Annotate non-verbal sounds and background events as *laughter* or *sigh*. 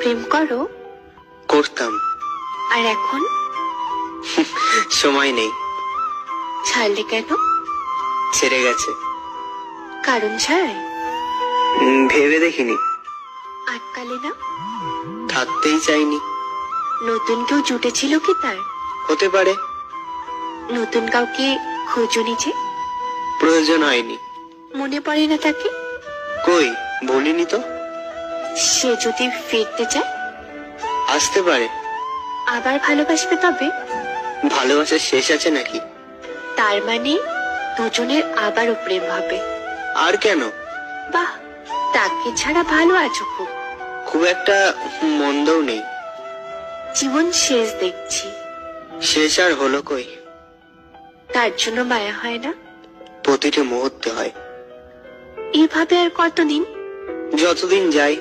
প্রেম করো। করতাম। আর এখন? *laughs* সময় নেই। ছাড়লে কেন? ছেড়ে গেছে। কারণ ছাড়াই? ভেবে দেখিনি। আটকালে না? থাকতেই চাইনি। নতুন কেউ জুটেছিল কি তার? হতে পারে। নতুন কাউকে খোঁজনি যে? প্রয়োজন হয়নি। মনে পড়ে না তাকে? কই বলিনি তো? সে যদি ফিরতে চায়? আসতে পারে। আবার ভালোবাসবে তবে? ভালোবাসার শেষ আছে নাকি? তার মানে দুজনের আবারও প্রেম হবে। আর কেন? বাহ তাকে ছাড়া ভালো আছো খুব। খুব একটা মন্দও নেই। জীবন শেষ দেখছি। শেষ আর হলো কই? তার জন্য মায়া হয় না? প্রতিটি মুহূর্তে হয়। এভাবে আর কতদিন? যতদিন যাই